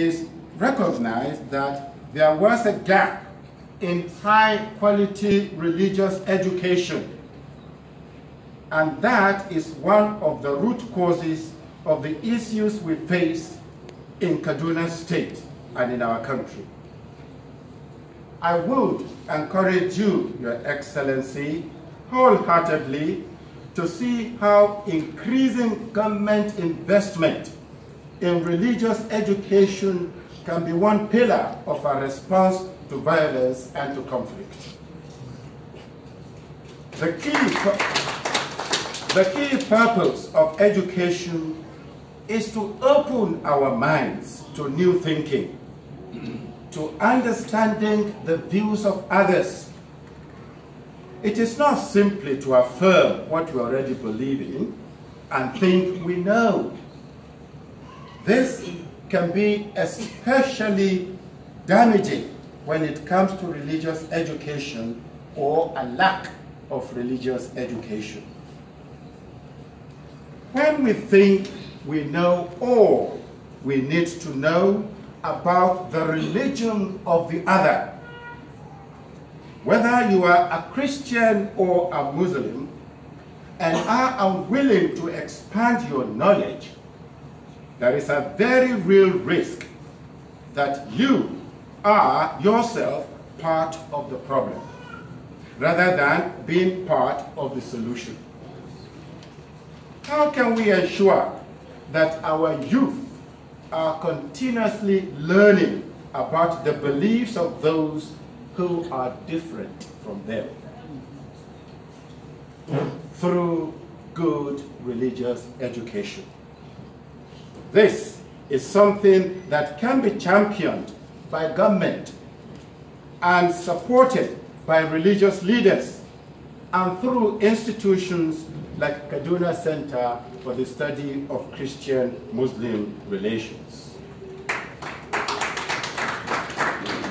is recognized that there was a gap in high quality religious education. And that is one of the root causes of the issues we face in Kaduna State and in our country. I would encourage you, Your Excellency, wholeheartedly to see how increasing government investment in religious education can be one pillar of our response to violence and to conflict. The key, the key purpose of education is to open our minds to new thinking, to understanding the views of others. It is not simply to affirm what we already believe in and think we know. This can be especially damaging when it comes to religious education or a lack of religious education. When we think we know all we need to know about the religion of the other, whether you are a Christian or a Muslim, and are unwilling to expand your knowledge, there is a very real risk that you are yourself part of the problem rather than being part of the solution. How can we ensure that our youth are continuously learning about the beliefs of those who are different from them through good religious education? This is something that can be championed by government and supported by religious leaders and through institutions like Kaduna Center for the Study of Christian-Muslim Relations.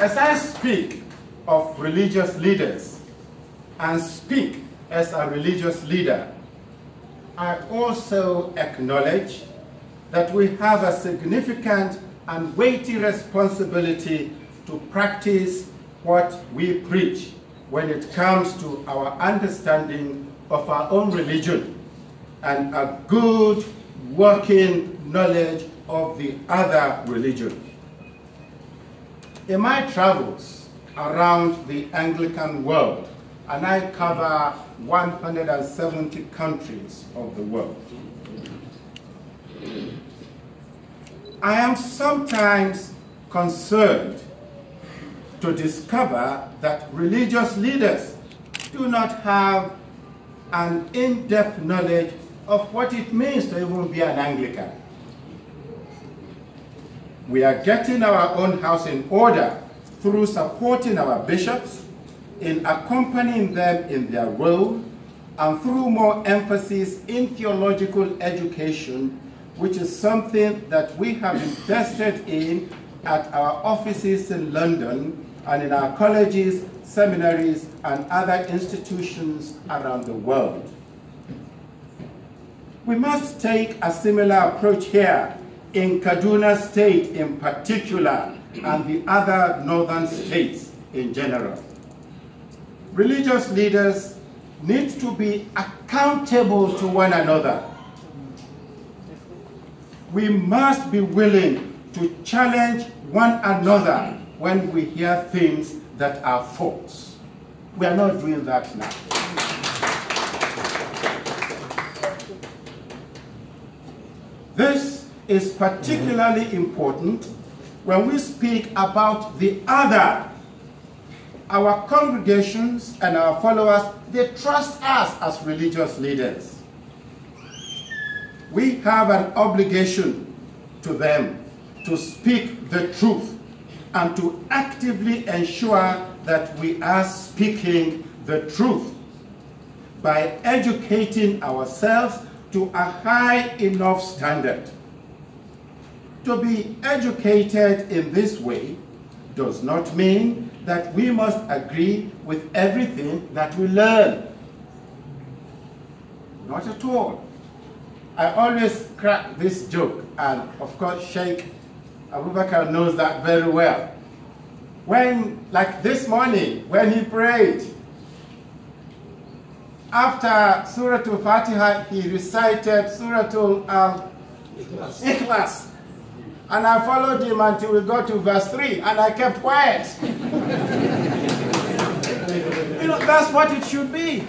As I speak of religious leaders and speak as a religious leader, I also acknowledge that we have a significant and weighty responsibility to practice what we preach when it comes to our understanding of our own religion and a good working knowledge of the other religion. In my travels around the Anglican world, and I cover 170 countries of the world, I am sometimes concerned to discover that religious leaders do not have an in-depth knowledge of what it means to even be an Anglican. We are getting our own house in order through supporting our bishops, in accompanying them in their role, and through more emphasis in theological education which is something that we have invested in at our offices in London and in our colleges, seminaries, and other institutions around the world. We must take a similar approach here in Kaduna State in particular and the other northern states in general. Religious leaders need to be accountable to one another we must be willing to challenge one another when we hear things that are false. We are not doing that now. This is particularly important when we speak about the other. Our congregations and our followers, they trust us as religious leaders we have an obligation to them to speak the truth and to actively ensure that we are speaking the truth by educating ourselves to a high enough standard. To be educated in this way does not mean that we must agree with everything that we learn. Not at all. I always crack this joke, and of course Sheikh Abubakar knows that very well. When, like this morning, when he prayed, after Surah Al-Fatiha, he recited Surah Al-Ikhlas. Um, and I followed him until we got to verse 3, and I kept quiet. you know, that's what it should be.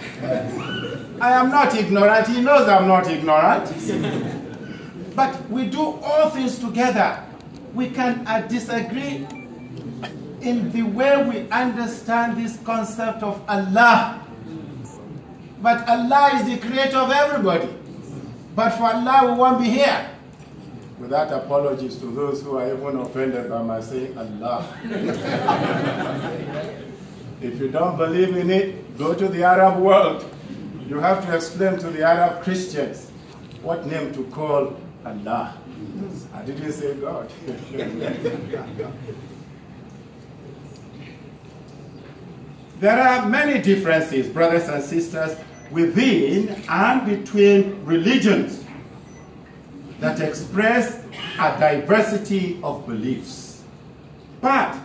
I am not ignorant. He knows I'm not ignorant. but we do all things together. We can uh, disagree in the way we understand this concept of Allah. But Allah is the creator of everybody. But for Allah, we won't be here. Without apologies to those who are even offended by my saying Allah. if you don't believe in it, go to the Arab world. You have to explain to the Arab Christians what name to call Allah. I didn't say God. there are many differences, brothers and sisters, within and between religions that express a diversity of beliefs. But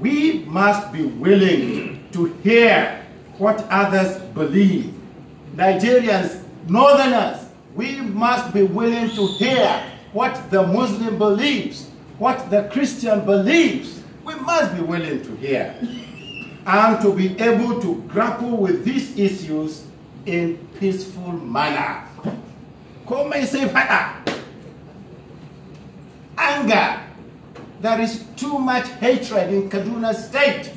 we must be willing to hear what others believe. Nigerians, Northerners, we must be willing to hear what the Muslim believes, what the Christian believes. We must be willing to hear and to be able to grapple with these issues in peaceful manner. Come and say, Father, anger. There is too much hatred in Kaduna State.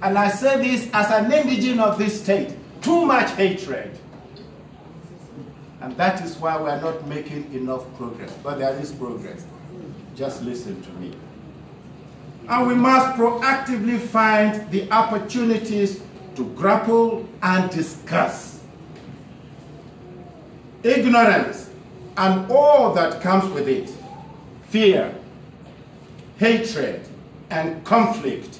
And I say this as an indigene of this state. Too much hatred. And that is why we are not making enough progress. But there is progress. Just listen to me. And we must proactively find the opportunities to grapple and discuss. Ignorance and all that comes with it fear, hatred, and conflict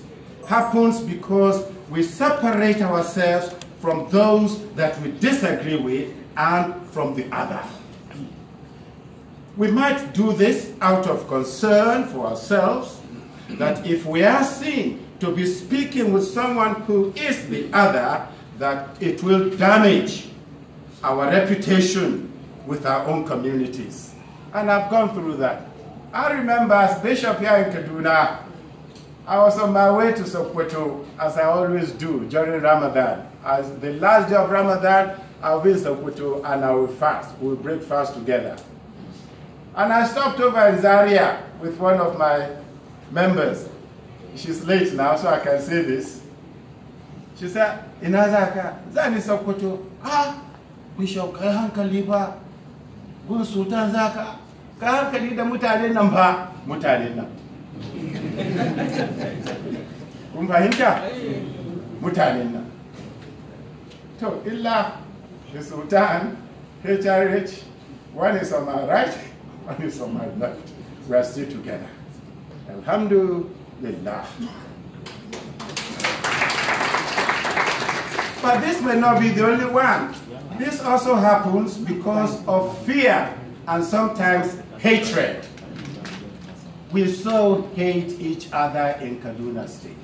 happens because we separate ourselves from those that we disagree with and from the other. We might do this out of concern for ourselves, that if we are seen to be speaking with someone who is the other, that it will damage our reputation with our own communities. And I've gone through that. I remember as Bishop here in Kaduna, I was on my way to Sokoto, as I always do during Ramadan. As the last day of Ramadan, I'll be in Sokoto and I will fast. We'll break fast together. And I stopped over in Zaria with one of my members. She's late now, so I can say this. She said, Ina zaka, zani Sokoto. Ah, Bishop, kai hankali ba, gun Sultan zaka. ka hankali da mutanen nan ba mutanen nan kun fahimta mutanen to illa the sultan hrh one is on my right one is on my left we are still together alhamdulillah but this may not be the only one this also happens because of fear and sometimes hatred. We so hate each other in Kaduna State.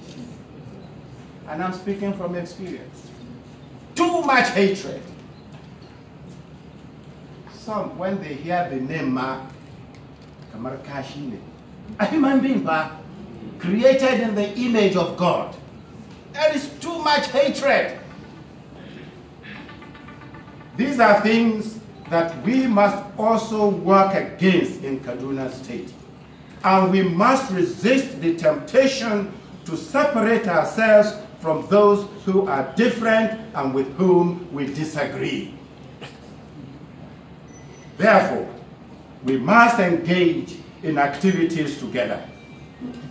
And I'm speaking from experience. Too much hatred. Some, when they hear the name Ma, kamar a human being created in the image of God. There is too much hatred. These are things that we must also work against in Kaduna State. And we must resist the temptation to separate ourselves from those who are different and with whom we disagree. Therefore, we must engage in activities together.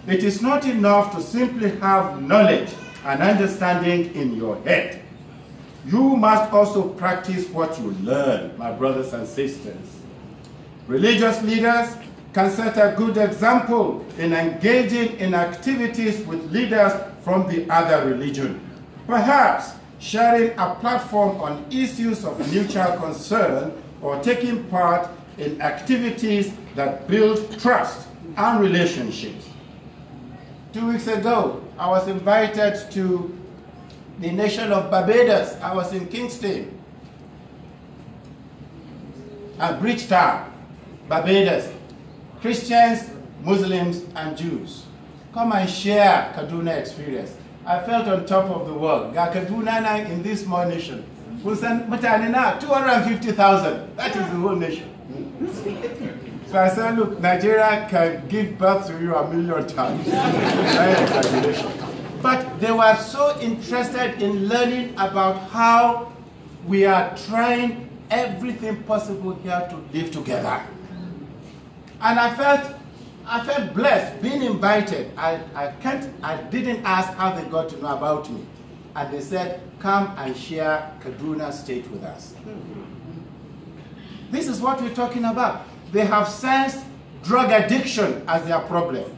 It is not enough to simply have knowledge and understanding in your head. You must also practice what you learn, my brothers and sisters. Religious leaders can set a good example in engaging in activities with leaders from the other religion. Perhaps sharing a platform on issues of mutual concern or taking part in activities that build trust and relationships. Two weeks ago, I was invited to the nation of Barbados. I was in Kingston at Bridgetown, Barbados. Christians, Muslims, and Jews. Come and share Kaduna experience. I felt on top of the world. Kaduna in this small nation. Mutane na 250,000. That is the whole nation. So I said, look, Nigeria can give birth to you a million times. but they were so interested in learning about how we are trying everything possible here to live together. And I felt I felt blessed being invited. I, I can't I didn't ask how they got to know about me. And they said, come and share Kaduna State with us. This is what we're talking about they have sensed drug addiction as their problem.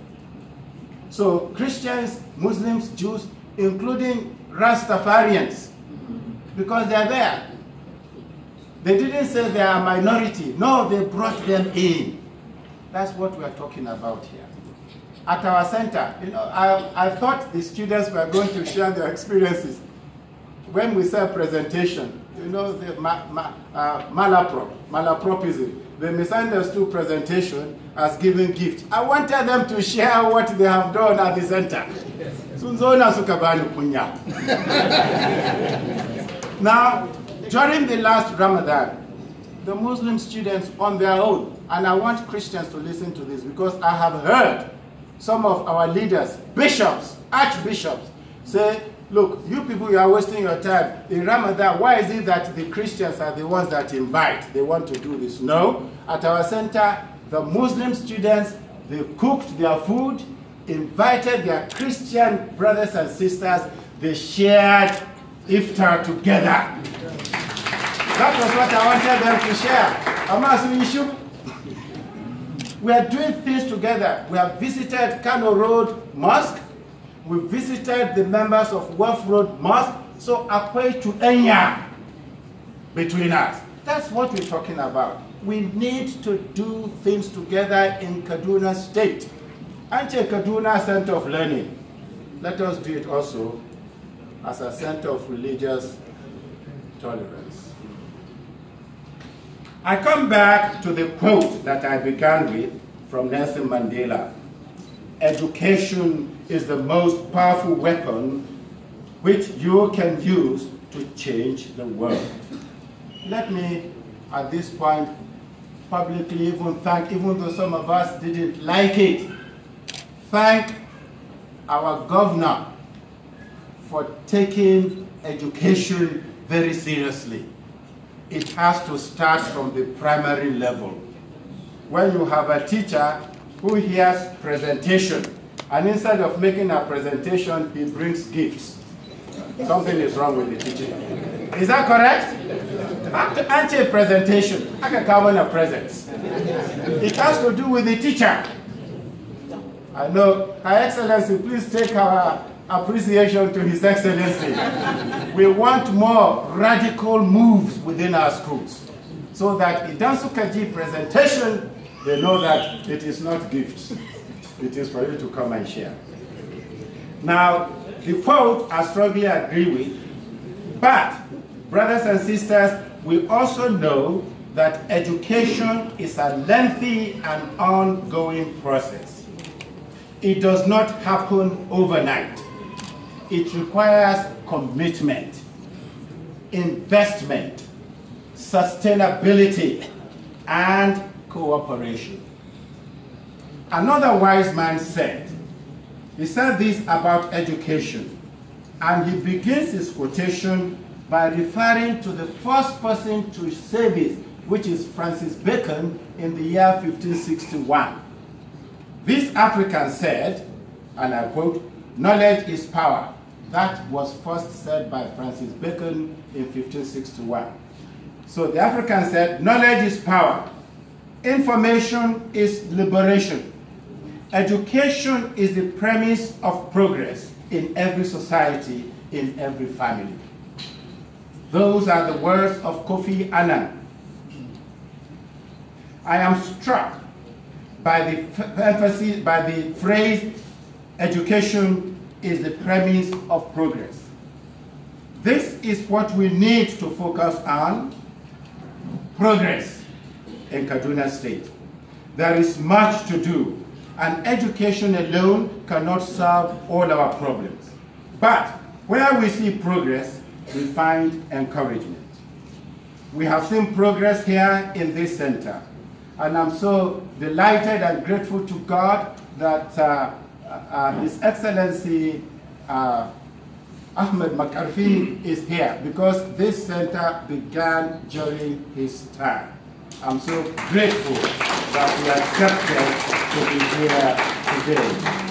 So Christians, Muslims, Jews, including Rastafarians, because they're there. They didn't say they are a minority. No, they brought them in. That's what we are talking about here. At our center, you know, I, I thought the students were going to share their experiences. When we say presentation, you know, the ma, ma, uh, malaprop, malapropism, the misunderstood presentation as giving gift. I wanted them to share what they have done at the center. now, during the last Ramadan, the Muslim students on their own, and I want Christians to listen to this because I have heard some of our leaders, bishops, archbishops, say look, you people, you are wasting your time. In Ramadan, why is it that the Christians are the ones that invite? They want to do this. No. At our center, the Muslim students, they cooked their food, invited their Christian brothers and sisters, they shared iftar together. That was what I wanted them to share. Amasu We are doing things together. We have visited Kano Road Mosque we visited the members of Wharf Road Mosque, so equate to Enya between us. That's what we're talking about. We need to do things together in Kaduna State. And Kaduna Center of Learning. Let us do it also as a center of religious tolerance. I come back to the quote that I began with from Nelson Mandela. Education is the most powerful weapon which you can use to change the world. Let me, at this point, publicly even thank, even though some of us didn't like it, thank our governor for taking education very seriously. It has to start from the primary level. When you have a teacher who hears presentation and instead of making a presentation, he brings gifts. Something is wrong with the teaching. Is that correct? After a presentation, I can come on a present. It has to do with the teacher. I know, Her Excellency, please take our appreciation to His Excellency. We want more radical moves within our schools so that Idansu Kaji presentation, they know that it is not gifts it is for you to come and share. Now, the quote I strongly agree with, but brothers and sisters, we also know that education is a lengthy and ongoing process. It does not happen overnight. It requires commitment, investment, sustainability, and cooperation. Another wise man said, he said this about education, and he begins his quotation by referring to the first person to say this, which is Francis Bacon in the year 1561. This African said, and I quote, knowledge is power. That was first said by Francis Bacon in 1561. So the African said, knowledge is power. Information is liberation. Education is the premise of progress in every society, in every family. Those are the words of Kofi Annan. I am struck by the emphasis, by the phrase, education is the premise of progress. This is what we need to focus on, progress in Kaduna State. There is much to do, and education alone cannot solve all our problems. But where we see progress, we find encouragement. We have seen progress here in this center, and I'm so delighted and grateful to God that uh, His Excellency uh, Ahmed Makarfi is here because this center began during his time. I'm so grateful that he accepted to be here today.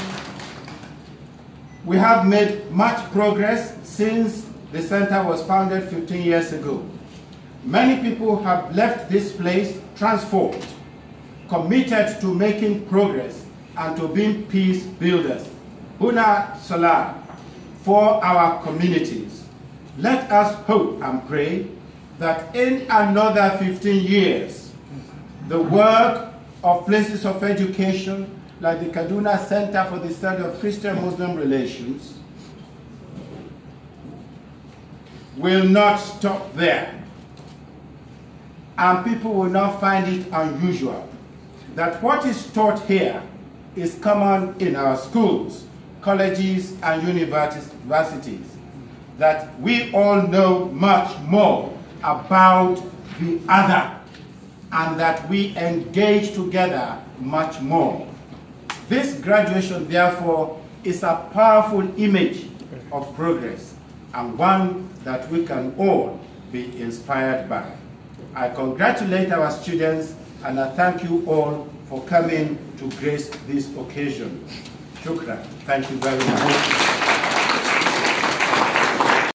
We have made much progress since the center was founded 15 years ago. Many people have left this place transformed, committed to making progress and to being peace builders. Huna Salah for our communities. Let us hope and pray that in another 15 years, the work of places of education like the Kaduna Center for the Study of Christian-Muslim Relations will not stop there. And people will not find it unusual that what is taught here is common in our schools, colleges, and universities. That we all know much more about the other and that we engage together much more. This graduation, therefore, is a powerful image of progress and one that we can all be inspired by. I congratulate our students and I thank you all for coming to grace this occasion. Shukran. Thank you very much.